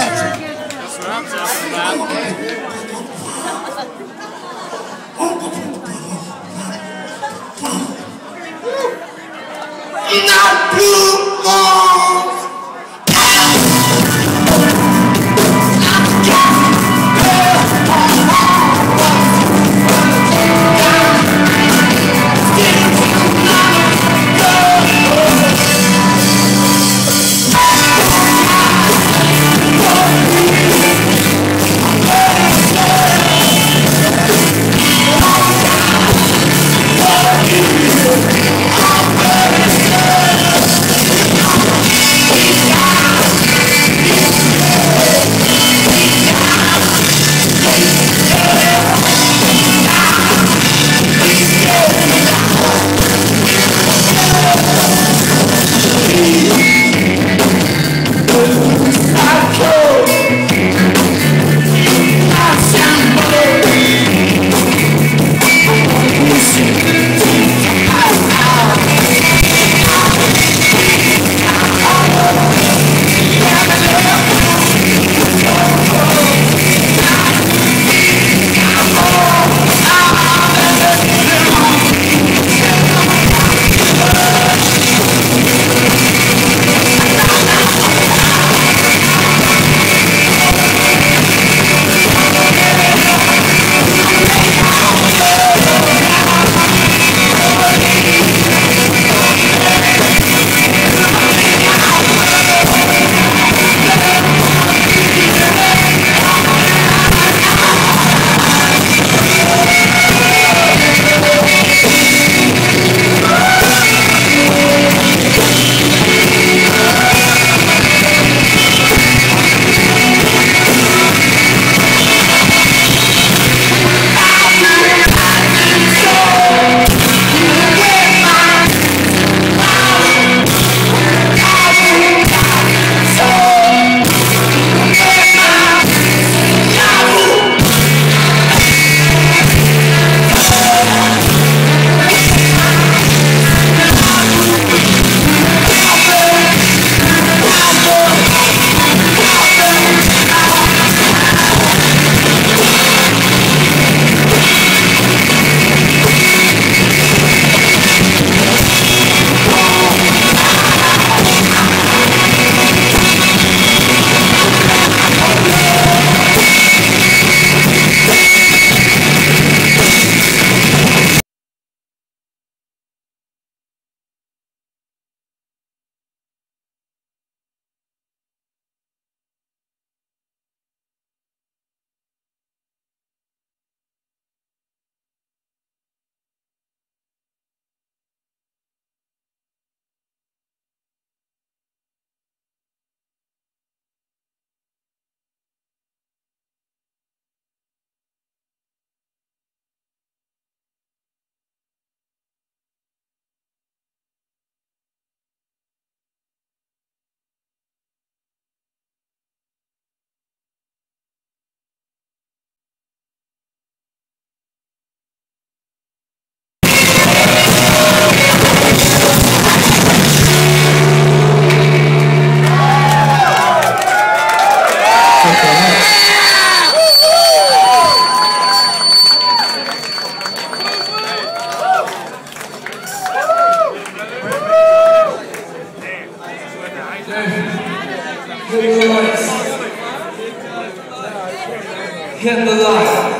That's what I'm talking about. Not blue. Hit the light.